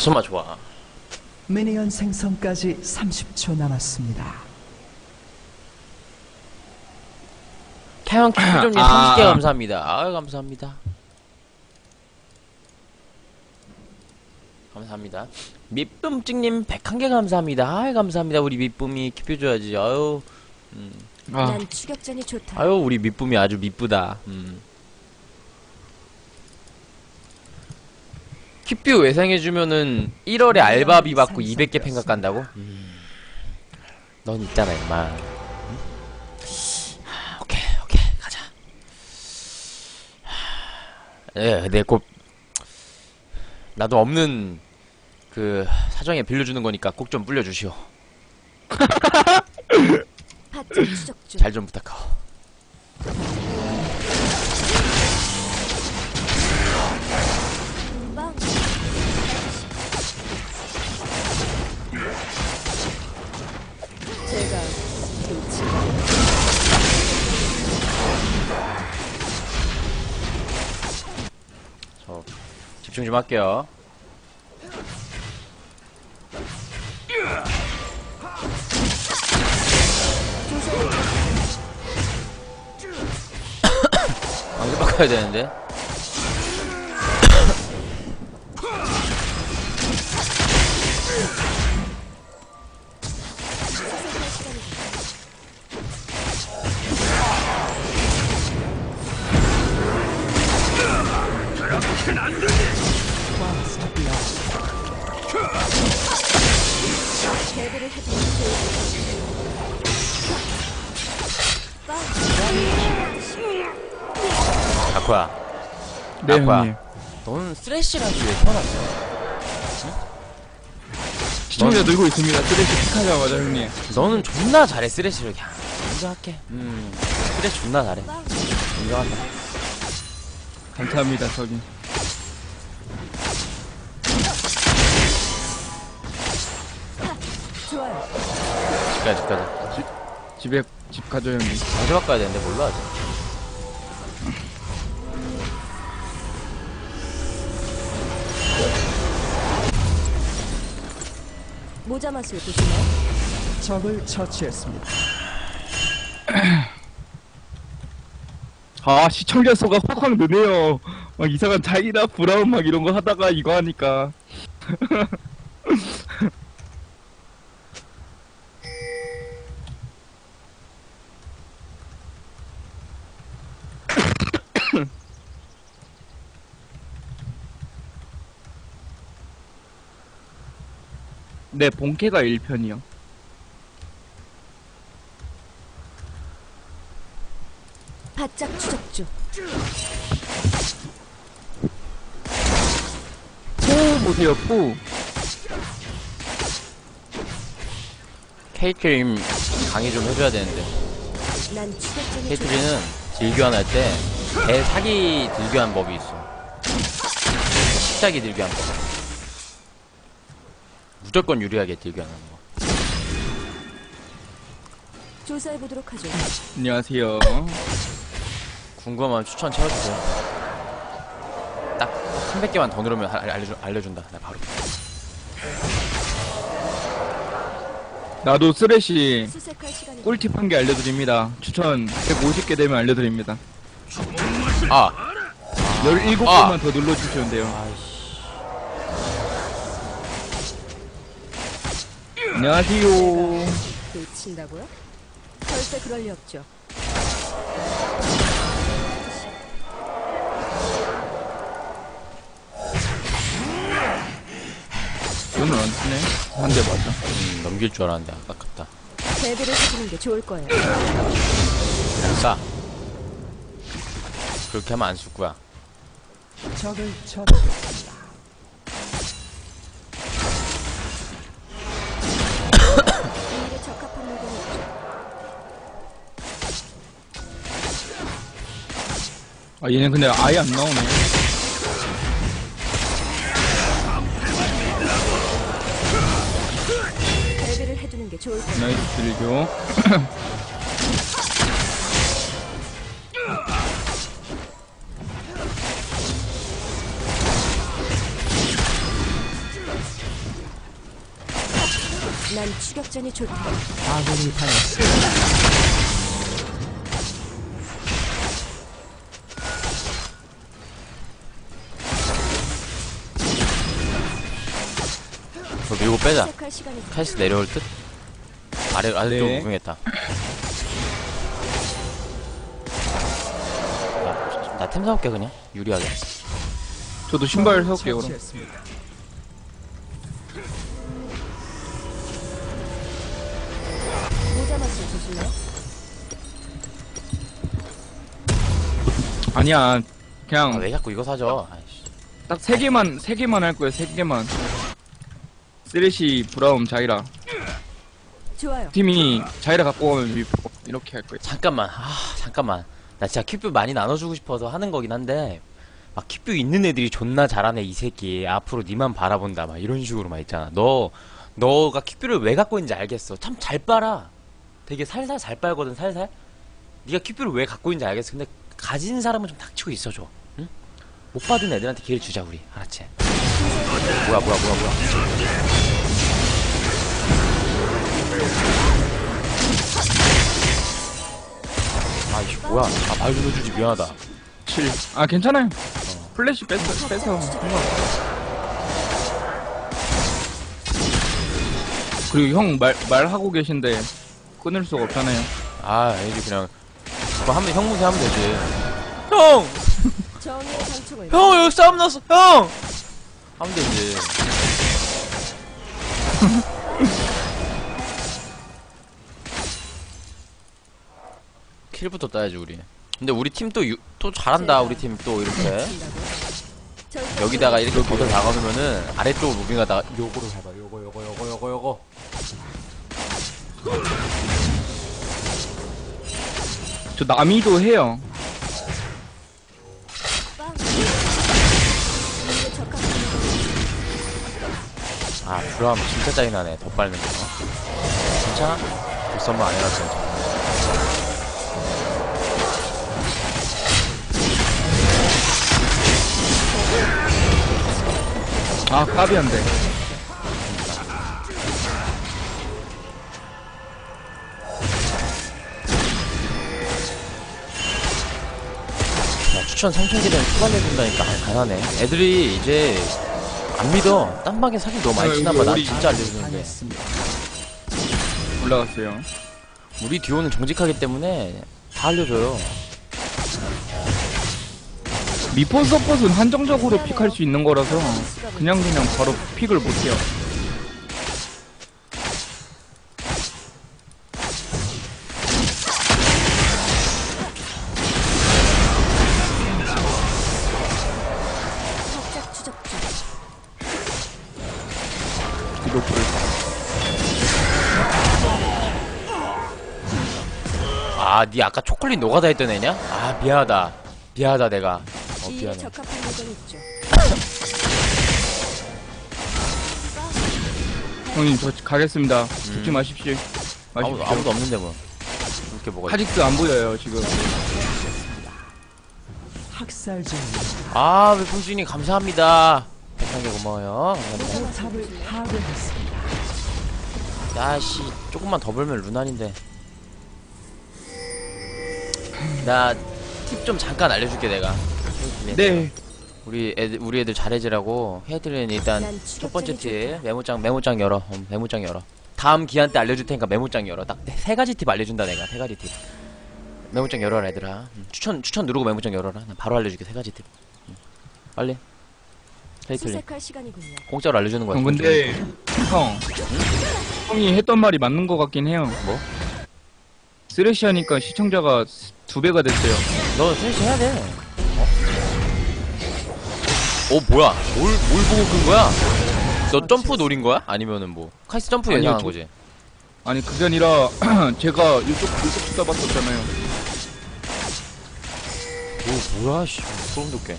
저소마 좋아. 미니언 생성까지 30초 남았습니다. 태양 킹좀님 아. 30개 감사합니다. 아유 감사합니다. 감사합니다. 밑뿜찍님 101개 감사합니다. 아유 감사합니다. 우리 밑뿜이 키워줘야지. 아유 아, 난 추격전이 좋다. 아유 우리 밑뿜이 아주 미쁘다. 음. 큐뷰 외상해주면은 1월에 알바비 받고 200개 팽각 간다고? 음. 넌 있잖아 임마? 하, 오케이 오케이 가자 하, 예 근데 꼭 나도 없는 그 사정에 빌려주는 거니까 꼭 좀 불려주시오 바짝 추적 중. 잘 좀 부탁하오 좀 할게요. 방금 바꿔야 되는데 네 아빠. 형님. 너는 쓰레쉬가 왜 태어났어? 시청자 늘고 있습니다. 쓰레기 픽하자마자 형님. 너는 존나 잘해 쓰레쉬를 그냥 인정할게 음 쓰레쉬 존나 잘해 인정한다 감사합니다, 저기. 좋아요. 집까지 집까지 집에 집 가죠 형님. 언제 바꿔야 되는데 몰라 아직 모자 맛을 보시나요? 적을 처치했습니다. 아 시청자 수가 확확 느네요. 막 이상한 자이나 브라운 막 이런 거 하다가 이거 하니까. 네, 본캐가 1편이요. 바짝 추적 중. 오, 보세요, 뿌. 케이트림 강의 좀 해줘야 되는데 난. 케이트리는 딜교환 할 때 대 사기 딜교환 법이 있어 십사기 딜교환 법 무조건 유리하게 딜교환하는 거 조사해 보도록 하죠. 안녕하세요. 궁금하면 추천 채워주세요 딱 300개만 더 알- 알려주, 알려준다 나 바로 나도 쓰레쉬 수색할 시간이 꿀팁 한 개 알려드립니다. 추천 150개 되면 알려드립니다. 아 17개만 아. 더 눌러주시면 돼요. 아이씨 안녕하세요. 놓친다고요? 절대 그럴 리 없죠. 오늘 안 쓰네. 한 대 맞아. 음, 넘길 줄 알았는데 아깝다 제대로 해주는 게 좋을 거예요. 그냥 싸 그렇게 하면 안쏠 거야 적을 처 아 얘는 근데 아예 안 나오네. 대비를 해두는 게 좋을 거예요. 나이스 들죠. 난 추격전이 좋다. 아군이 당했습니다. 빼자 카이스 내려올 듯? 아래 아래쪽 네. 무빙했다 나템 사올게 그냥 유리하게 저도 신발 사올게요 그럼. 모자 보실래요? 아니야 아, 그냥 왜 자꾸 이거 사줘 아이씨 딱 세 개만 세 개만 할 거예요 세 개만 쓰레쉬 브라움 자이라. 좋아요. 팀이 자이라 갖고 오면 위포 이렇게 할 거예요. 잠깐만. 아 잠깐만. 나 진짜 퀵뷰 많이 나눠주고 싶어서 하는 거긴 한데 막 퀵뷰 있는 애들이 존나 잘하네 이 새끼. 앞으로 니만 바라본다 막 이런 식으로 막 있잖아. 너 너가 퀵뷰를 왜 갖고 있는지 알겠어. 참 잘 빨아. 되게 살살 잘 빨거든 살살. 네가 퀵뷰를 왜 갖고 있는지 알겠어. 근데 가진 사람은 좀 닥치고 있어줘. 응? 못 받은 애들한테 기회를 주자 우리. 알았지? 뭐야 뭐야 뭐야 뭐야. 아이씨 뭐야. 아말 좀 해주지 미안하다. 7. 아 괜찮아요. 플래시 뺏어 뺏어. 그리고 형 말 말하고 계신데 끊을 수가 없잖아요. 아 이제 그냥 그거 하면 형 무새 하면 되지. 형! 정의의 상충을 형 여기 싸움 났어. 형! 하면 되지. 킬부터 따야지 우리. 근데 우리 팀 또 또 잘한다 우리 팀 또 이렇게. 여기다가 이렇게 걷어 박아놓으면은 아래쪽으로 무빙하다가 요거로 해봐 요거 요거 요거 요거 요거. 저 남이도 해요 아 브라움 진짜 짜증나네. 더 빨는 거. 괜찮아? 불선만 안 해놨어 아 까비한데 야, 추천 상천기는 추가해준다니까. 아, 가난해 애들이 이제 안 믿어. 딴방에 사진 너무 많이 아, 치나 우리- 봐나 우리- 진짜 알려주는데. 올라갔어요. 우리 듀오는 정직하기 때문에 다 알려줘요. 미포 서폿은 한정적으로 픽할 수 있는 거라서 그냥 그냥 바로 픽을 못해요 아 니 아까 초콜릿 노가다 했던 애냐? 아 미안하다. 미안하다 내가. 어 미안해. 적합한 물건이 있죠. 형님 저 가겠습니다. 죽지 마십시오. 아무도, 마십시오. 아무도 없는데 뭐. 이렇게 뭐가 있 카직스 안 보여요 지금. 학살 중 아 외풍진이 감사합니다. 백한개 고마워요. 포탑을 파괴했습니다. 야 씨 조금만 더 벌면 루난인데 나 팁 좀 잠깐 알려줄게 내가. 네. 우리 애들 우리 애들 잘해지라고 해드리는 일단 난 첫 번째 팁 메모장 메모장 열어. 어, 메모장 열어. 다음 기한 때 알려줄 테니까 메모장 열어. 딱 세 가지 팁 알려준다 내가. 세 가지 팁. 메모장 열어라 얘들아. 음, 추천 추천 누르고 메모장 열어라. 난 바로 알려줄게 세 가지 팁. 음. 빨리. 수색할 시간이군요. 공짜로 알려주는 거야 형 근데 형 형이 했던 말이 맞는 것 같긴 해요. 뭐? 쓰레쉬 하니까 시청자가 두 배가 됐어요 너 쓰레쉬 해야 돼 어? 어 뭐야 뭘, 뭘 보고 끈 거야? 너 점프 노린 거야? 아니면은 뭐 카이사 점프 아니요, 예상한 저- 거지? 아니 그게 아니라 제가 이쪽 이쪽 써봤었잖아요 오 뭐야 씨 소름 돋게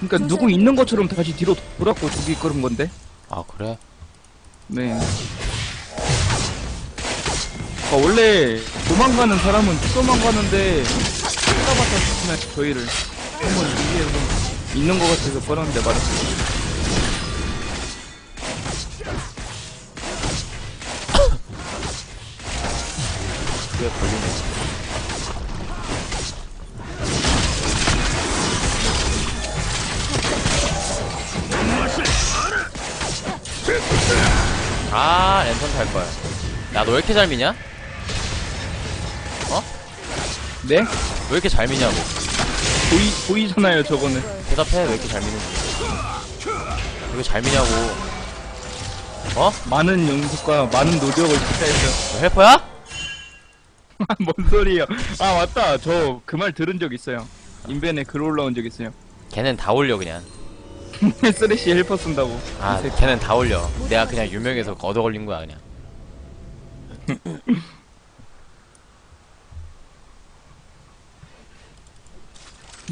그러니까 누구 있는 것처럼 다시 뒤로 돌았고 저기 그런 건데 아 그래? 네 아, 원래 도망가는 사람은 도망가는데 찾아봤자 죽으면 저희를 한번 위에서 있는 것 같아서 버렸는데 말았어요. 왜 걸리네. 아, 랜턴 탈 거야. 야, 너 왜 이렇게 잘 미냐? 네? 왜 이렇게 잘 미냐고. 보이, 보이잖아요, 저거는. 대답해, 왜 이렇게 잘 미는지. 왜잘 미냐고. 어? 많은 연습과 많은 노력을 기타했어요. 너 헬퍼야? 뭔 소리예요? 아, 맞다. 저 그 말 들은 적 있어요. 인벤에 글 올라온 적 있어요. 걔는 다 올려, 그냥. 쓰레쉬 헬퍼 쓴다고. 아, 이 새끼. 걔는 다 올려. 내가 그냥 유명해서 얻어 걸린 거야, 그냥.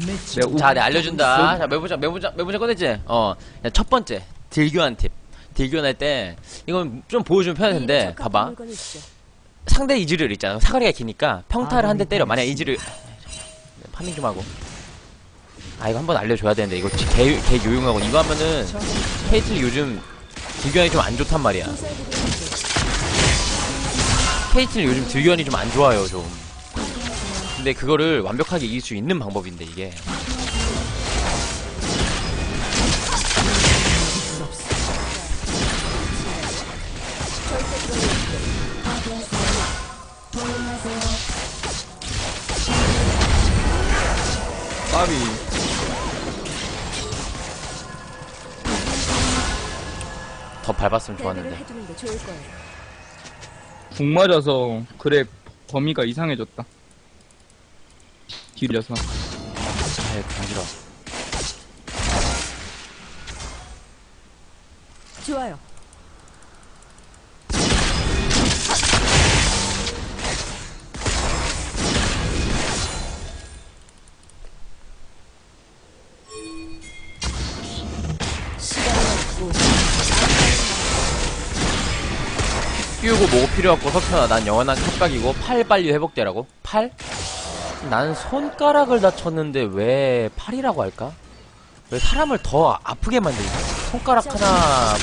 내가 자, 내가 알려준다. 자, 메모장, 메모장, 메모장 꺼냈지? 어. 야, 첫 번째. 딜교환 팁. 딜교환 할 때, 이건 좀 보여주면 편할 텐데, 봐봐. 상대 이즈리얼 있잖아. 사거리가 기니까 평타를 한대 때려. 만약 이즈리얼, farming 좀 하고. 아, 이거 한번 알려줘야 되는데, 이거 지- 개, 개 유용하고. 이거 하면은, 케이틀 요즘 딜교환이 좀 안 좋단 말이야. 케이틀 요즘 딜교환이 좀 안 좋아요, 좀. 근데 그거를 완벽하게 이길 수 있는 방법인데, 이게. 까비. 더 밟았으면 좋았는데. 해두는 게 좋을 거예요. 궁 맞아서 그래 범위가 이상해졌다. 길려서. 아유, 간지러. 좋아요. 없고 끼우고 뭐고 필요하고 석현아 난 영원한 컵각이고 팔 빨리 회복되라고? 팔? 난 손가락을 다쳤는데 왜 팔이라고 할까? 왜 사람을 더 아프게 만들지? 손가락 하나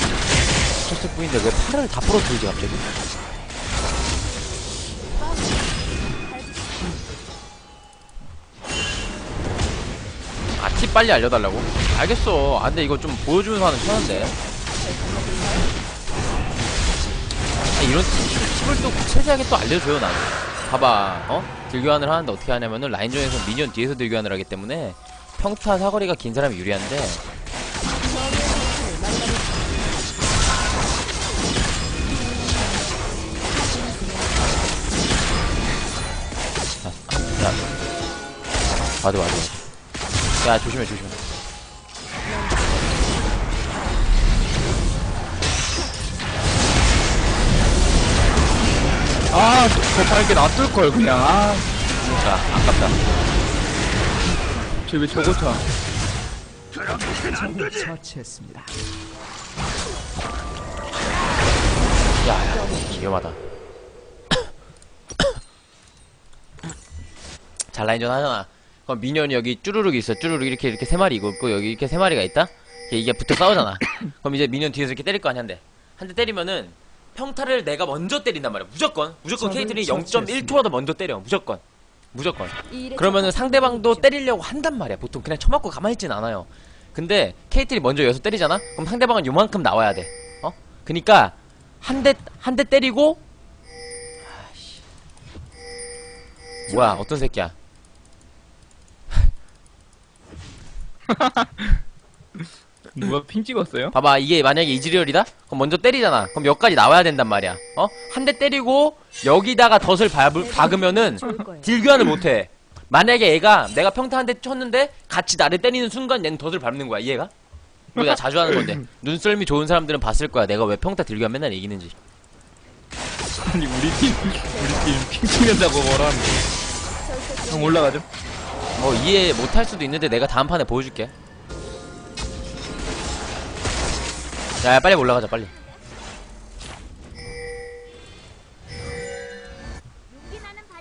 쳤을 뿐인데 왜 팔을 다 부러뜨리지 갑자기? 아팁 빨리 알려달라고? 알겠어 아 근데 이거 좀 보여주면서 하는 편한데 아, 이런 팁- 팁을 또 세세하게 또 알려줘요 나는 봐봐 어? 딜교환을 하는데 어떻게 하냐면은 라인전에서 미니언 뒤에서 딜교환을 하기 때문에 평타 사거리가 긴 사람이 유리한데 야, 야. 맞아, 맞아. 야, 조심해, 조심해. 아, 저 밝게 놔둘 걸 그냥. 아, 자, 아깝다. 쟤왜 저거 차? 적을 처치했습니다. 야, 야, 위험하다. 잘 라인전 하잖아. 그럼 minion이 여기 쭈루룩 있어. 쭈루룩 이렇게 이렇게 세 마리 이거 있고 여기 이렇게 세 마리가 있다. 이게 붙어 싸우잖아. 그럼 이제 minion 뒤에서 이렇게 때릴 거 아니야 한 대. 한 대 때리면은 평타를 내가 먼저 때린단 말이야. 무조건. 무조건 케이틀이 처치했습니다. 0.1초라도 먼저 때려. 무조건. 무조건. 그러면은 상대방도. 때리려고 한단 말이야. 보통 그냥 쳐맞고 가만히 있진 않아요. 근데 케이틀이 먼저 여기서 때리잖아? 그럼 상대방은 요만큼 나와야 돼. 어? 그니까 한 대 한 대 때리고 아이씨. 뭐야? 어떤 새끼야? 누가 핑 찍었어요? 봐봐 이게 만약에 이즈리얼이다? 그럼 먼저 때리잖아. 그럼 여기까지 나와야 된단 말이야. 어? 한 대 때리고 여기다가 덫을 밟을, 박으면은. 딜교환을 못해. 만약에 얘가 내가 평타 한 대 쳤는데 같이 나를 때리는 순간 얘는 덫을 밟는 거야. 이해가? 이거 내가 자주 하는 건데. 눈썰미 좋은 사람들은 봤을 거야. 내가 왜 평타 딜교환 맨날 이기는지. 아니 우리 팀 우리 팀 핑 찍는다고 뭐라 하는데. 형 올라가죠. 뭐 이해 못할 수도 있는데 내가 다음 판에 보여줄게. 야, 야, 빨리 올라가자 빨리.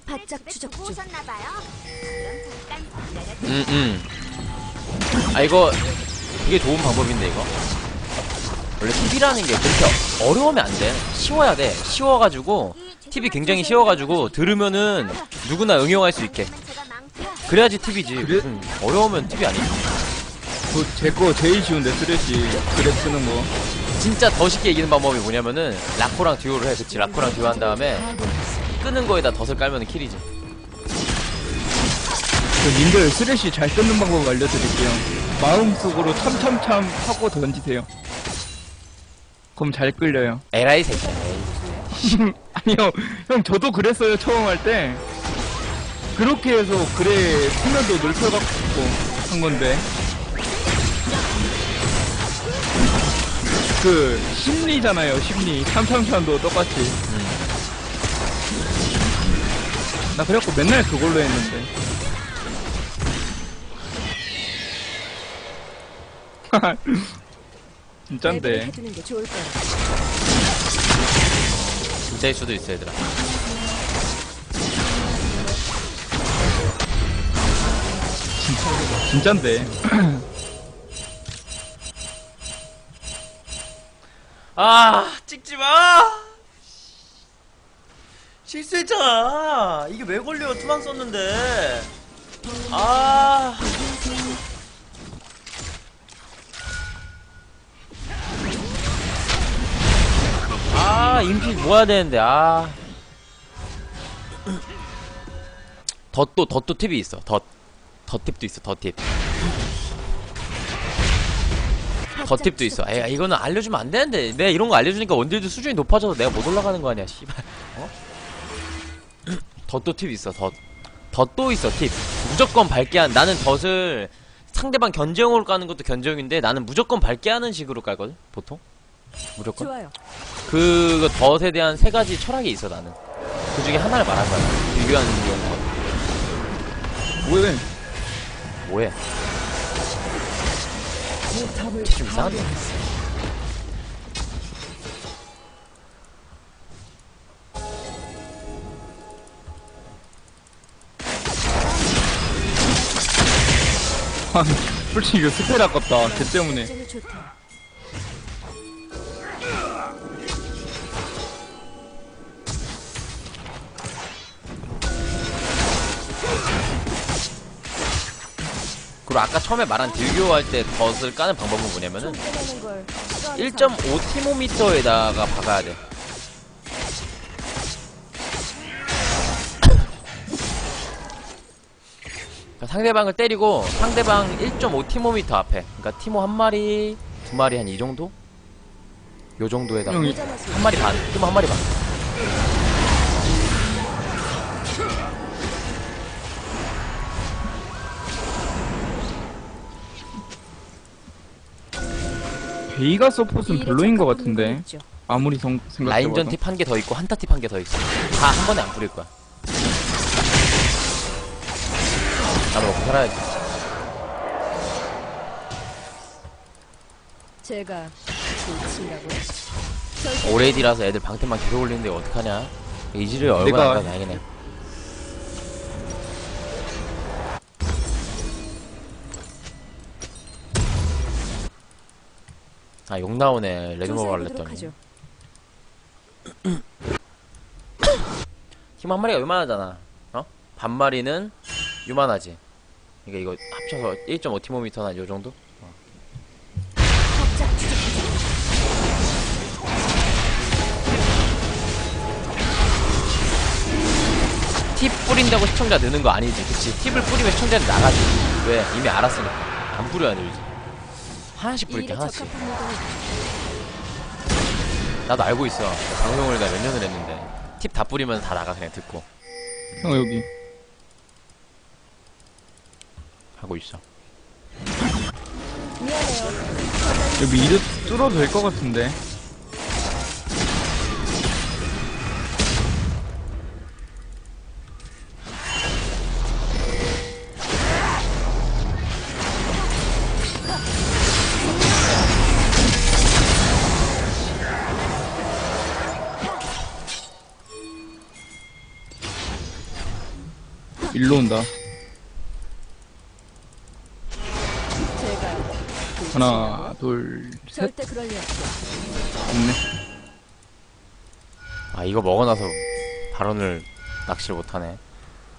바짝 추적 중. 음, 음. 아, 이거, 되게 좋은 방법인데, 이거. 원래 TV라는 게 그렇게 어려우면 안 돼. 쉬워야 돼. 쉬워가지고, 팁이 굉장히 쉬워가지고 들으면은 누구나 응용할 수 있게. 그래야지 팁이지. 그래? 무슨 어려우면 팁이 아니지. 제거 제일 쉬운데 쓰레쉬 그랩 쓰는 거. 진짜 더 쉽게 이기는 방법이 뭐냐면은 라코랑 듀오를 해. 그치? 라코랑 듀오 한 다음에 끄는 거에다 덫을 깔면은 킬이지. 저 님들 쓰레쉬 잘 끊는 방법 알려드릴게요. 마음속으로 참참참 하고 던지세요. 그럼 잘 끌려요. 에라이 새끼. 아니요, 형 저도 그랬어요 처음 할 때. 그렇게 해서 그래 수면도 넓혀갖고 한 건데. 그 심리잖아요 심리 참참참도 똑같이. 나 그래갖고 맨날 그걸로 했는데. 진짠데. 해두는 게 좋을 거야. 진짜일 수도 있어 얘들아. 진짠데. 아 찍지 마. 실수했잖아. 이게 왜 걸려? 투망 썼는데. 아. 아, 인피 모아야 되는데, 아. 덧도, 덧도 팁이 있어, 덧. 덧 팁도 있어, 덧 팁. 덧 팁도 있어. 에이, 이거는 알려주면 안 되는데. 내가 이런 거 알려주니까 원딜도 수준이 높아져서 내가 못 올라가는 거 아니야, 씨발. 어? 덧도 팁 있어, 덧. 덧도 있어, 팁. 무조건 밝게 한, 나는 덧을 상대방 견제용으로 까는 것도 견제용인데 나는 무조건 밝게 하는 식으로 깔거든, 보통? 무조건. 좋아요. 그 덫에 대한 세 가지 철학이 있어 나는 그 중에 하나를 말한 거야 유효한 용어 왜? 뭐해 포탑을 좀 이상한데 아, 솔직히 이거 spell 아깝다. 걔 때문에. 그리고 아까 처음에 말한 딜교 할 때 덫을 까는 방법은 뭐냐면은 쫓겨내는 걸 싫어하는 1.5 티모미터에다가 박아야 돼 그러니까 상대방을 때리고 상대방 1.5 티모미터 앞에 그러니까 티모 한 마리 두 마리 한 이 정도? 요 정도에다가. 한 마리 반 티모 한 마리 반 베이가 서폿은 별로인 것 같은데. 아무리 성, 생각해봐도. 라인전 팁 한 개 더 있고 한타 팁 한 개 더 있어. 다 한 번에 안 뿌릴 거야. 나도 먹고 살아야지. 제가 오레디라서 애들 방템만 계속 올리는데 어떡하냐? 이지를 얼굴 내가- 안 가면 다 아, 욕 나오네. 할랬더니. 하죠. 팀한 마리가 요만하잖아. 어? 반마리는 요만하지. 그러니까 이거 합쳐서 1.5 티모미터나 요 정도? 추적. 팁 뿌린다고 시청자 느는 거 아니지, 그치? 팁을 뿌리면 시청자는 나가지. 왜? 이미 알았으니까. 안 뿌려야 늘지. 하나씩 이 뿌릴게, 하나씩. 나도 알고 있어. 방송을 내가 몇 년을 했는데. 팁 다 뿌리면 다 나가, 그냥 듣고. 형 여기. 하고 있어. 여기 미드 뚫어도 될 것 같은데. 일로 온다. 하나, 둘, 셋. 절대 그럴 리 없어. 없네. 아, 이거 먹어놔서 발언을 낚시를 못하네.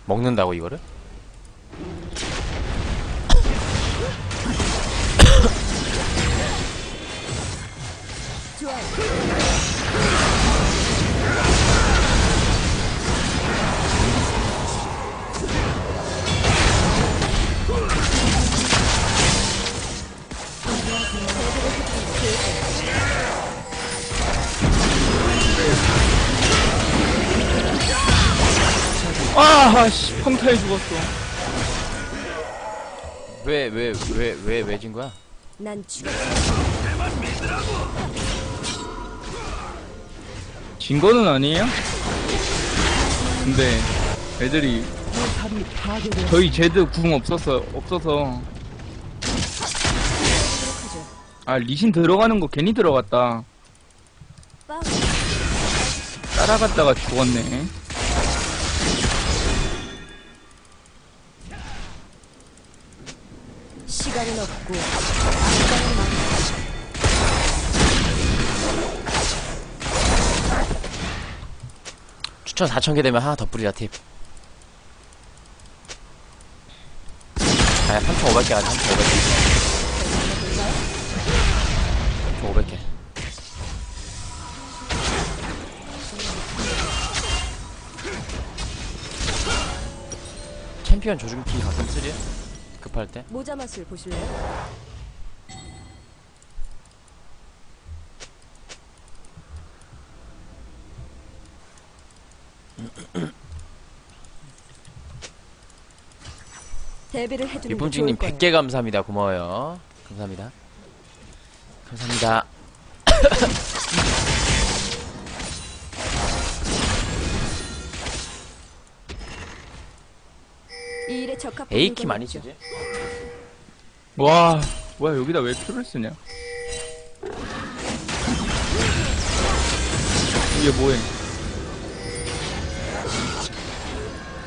먹는다고 이거를? 좋아요. 아, 씨, 평타에 죽었어. 왜 왜 왜 왜 왜 진 거야? 난 죽여. 진 거는 아니에요? 근데 애들이. 저희 제드 궁 없었어 없어서. 아 리신 들어가는 거 괜히 들어갔다 빵. 따라갔다가 죽었네 시간은 없고 시간은 많다. 추천 4,000개 되면 하나 더 뿌리자 팁. 아야 3,500개 가자 3,500개. 3,500개. 챔피언 조준키 가끔 쓰지? 급할 때? 모자 맛을 보실래요? 데뷔를 해주는 거예요. 100개 감사합니다. 고마워요. 감사합니다. 감사합니다. 적합한 A키 물건이 많이 있죠. 쓰지? 와 뭐야 여기다 왜 표를 쓰냐 이게 뭐해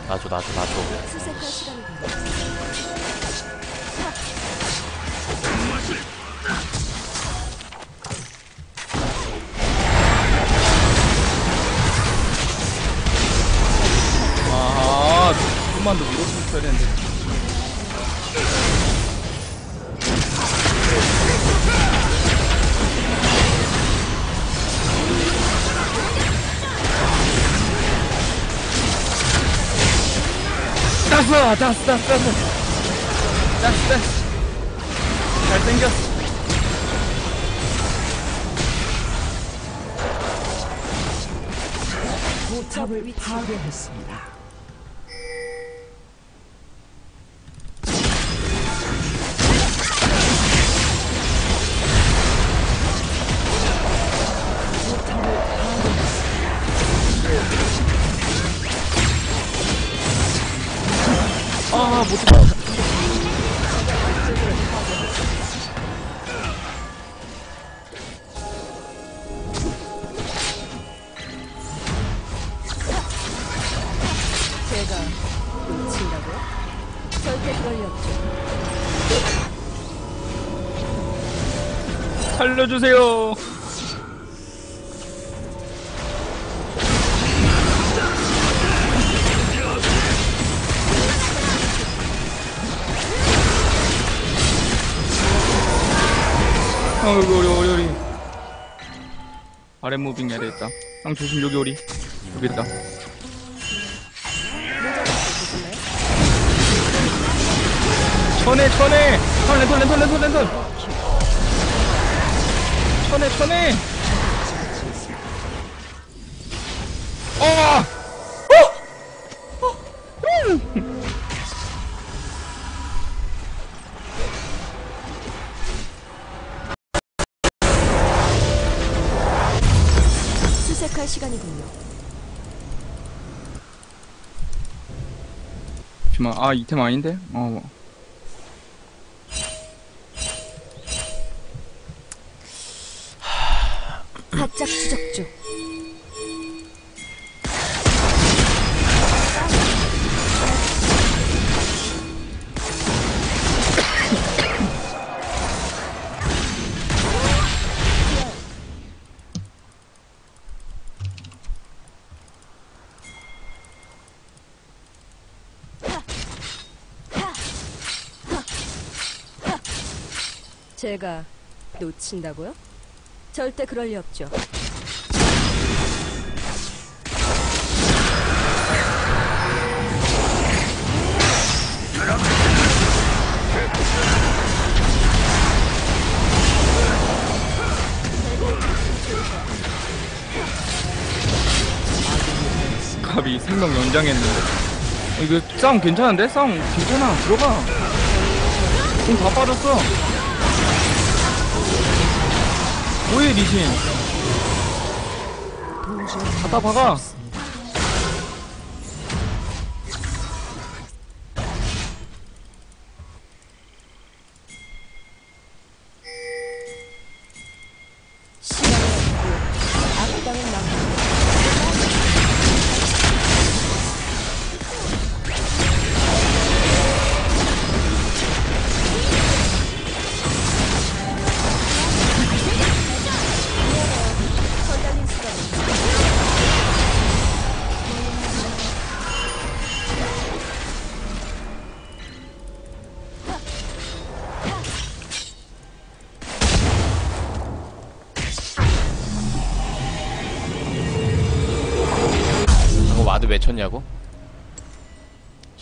나줘 나줘 나줘. 수색할 시간이 걸려. 조금만 더 밀었으면 되는데. 땄어 땄어 땄어. 땄어 땄어. 잘생겼어. 포탑을 파괴했습니다. 살려주세요. 어 여기 오리 오리 오리. 아랫 무빙 해야 되겠다. 형 조심 여기 오리. 여기 있다? 천에 천에! 턴 랜턴 랜턴 랜턴 랜턴 천에 천에 어! 수색할 시간이군요. 잠시만 아 이템 아닌데? 어 제가 놓친다고요? 절대 그럴 리 없죠. 갑이 생명 연장했는데. 어, 이거 싸움 괜찮은데? 싸움 괜찮아. 들어가. 공 다 빠졌어. 뭐해, 리신. 갖다 박아.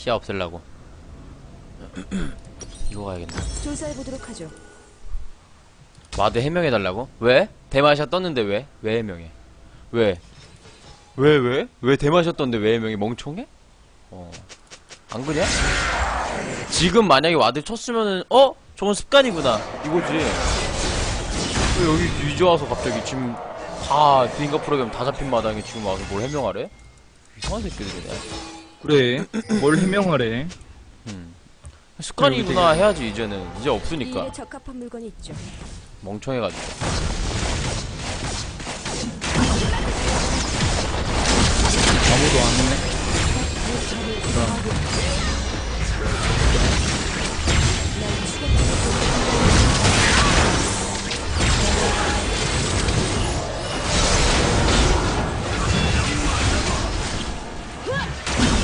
시야 없앨라고 이거 가야겠네 조사해 보도록 하죠. ward 해명해 달라고? 왜? 대마샤 떴는데 왜? 왜 해명해? 왜? 왜 왜? 왜 대마샤 떴는데 왜 해명해? 멍청해? 어. 안 그냐? 지금 만약에 ward 쳤으면은 어? 저건 습관이구나 이거지 왜 여기 이제 와서 갑자기 지금 다 비인가 프로그램 다 잡힌 마당에 지금 와서 뭘 해명하래? 이상한 새끼들이네 그래. 뭘 해명하래. 음. 습관이구나 해야지 이제는 이제 이 없으니까 일에 적합한 물건이 있죠. 멍청해가지고 아무도 안 했네.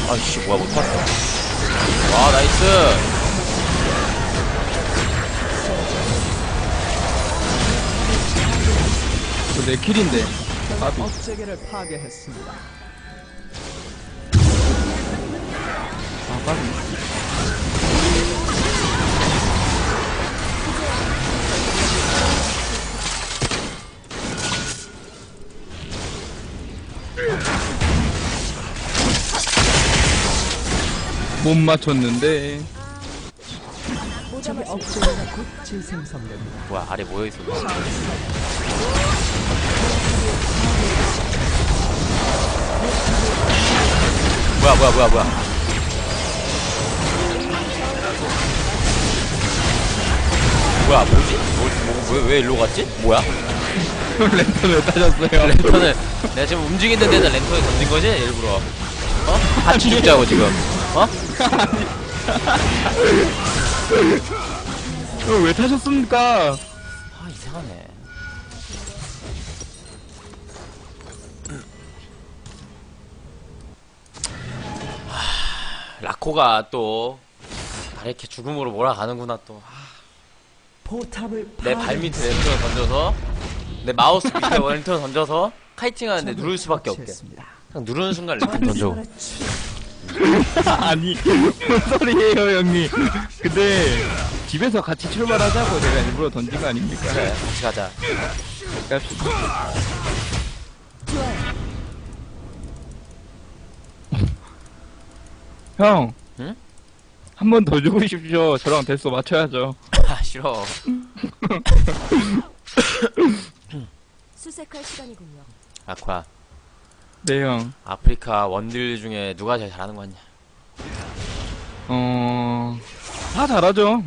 아이씨 뭐야 못 봤어 와 나이스 이거 내 킬인데. 까비. 억제기를 파괴했습니다. 아, 까비. 못 맞췄는데. 적의 곧 재생성됩니다. 뭐야 아래 모여있어 뭐야 뭐야 뭐야 뭐야 뭐야 뭐지? 뭐, 뭐, 왜, 왜 일로 갔지? 뭐야? 랜턴 왜 따졌어요? 랜턴을 내가 지금 움직이는 데다 랜턴을 던진 거지? 일부러 어? 같이 죽자고 지금 어? 어, 왜 타셨습니까? 아 이상하네. 하, 라코가 또 이렇게 죽음으로 몰아가는구나 또. 포탑을 내 발 밑에 랜턴을 던져서 내 마우스 밑에 랜턴을 던져서 카이팅 하는데 누를 수밖에 없게. 그냥 누르는 순간 랜턴 던져 아니, 뭔 소리예요, 형님. 근데, 집에서 같이 출발하자고 제가 일부러 던진 거 아닙니까? 그래 같이 가자 갑시다. 형. 응? 한 번더 주고 싶죠. 저랑 대소 맞춰야죠. 아 싫어 수색할 시간이군요. 라코야 네, 형. 아프리카 원딜 중에 누가 제일 잘하는 거 같냐 어, 다 잘하죠.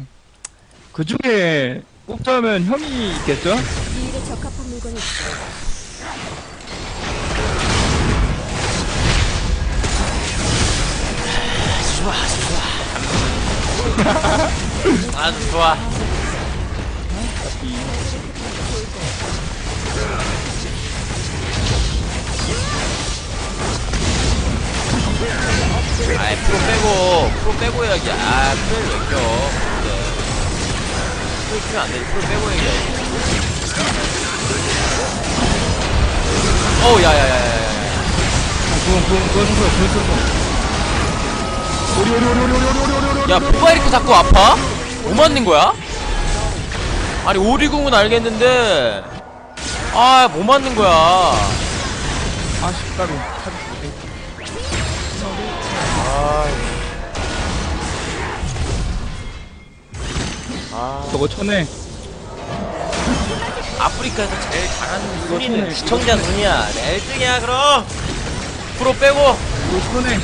그 중에 꼽자면 형이 있겠죠? 이 일에 적합한 물건이. 좋아 좋아 아주 좋아 아이 프로 빼고 해야지 아 프로를 왜 껴? 근데 프로 키면 안 되지. 프로 빼고 얘기해. 어우, 야, 야, 야, 야, 야, 야. 그건 그건 그건 그건 그건 그건 오리 오리 오리 오리 오리 오리 오리 오리 야, 뭐가 이렇게 자꾸 아파? 뭐 맞는 거야? 아니, 오리궁은 알겠는데. 아, 뭐 맞는 거야? 아 십가루 타지 저거 쳐내 아프리카에서 제일 잘하는 이거 시청자 순이야. 내 1등이야, 그럼. 프로 빼고. 이거 쳐내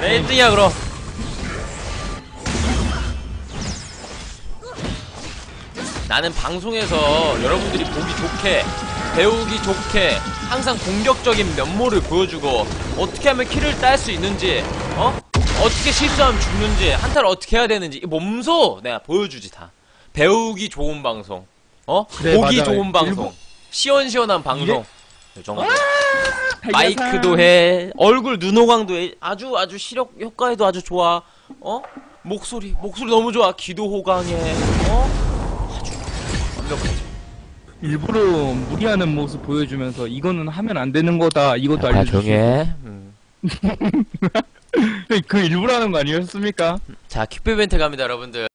내 1등이야, 그럼. 나는 방송에서 여러분들이 보기 좋게, 배우기 좋게, 항상 공격적인 면모를 보여주고, 어떻게 하면 키를 딸수 있는지, 어? 어떻게 실수하면 죽는지, 한타를 어떻게 해야 되는지, 이 몸소 내가 보여주지, 다. 배우기 좋은 방송, 어? 그래, 보기 맞아요. 좋은 방송, 일부- 시원시원한 방송. 이 정도. 달걀 마이크도 상. 해. 얼굴 눈호강도 해. 아주 아주 시력 효과에도 아주 좋아. 어? 목소리 목소리 너무 좋아. 기도 호강해. 어? 아주 완벽하지. 일부러 무리하는 모습 보여주면서 이거는 하면 안 되는 거다. 이것도 알려주시고. 음. 그 일부러 하는 거 아니었습니까? 자 이벤트 갑니다 여러분들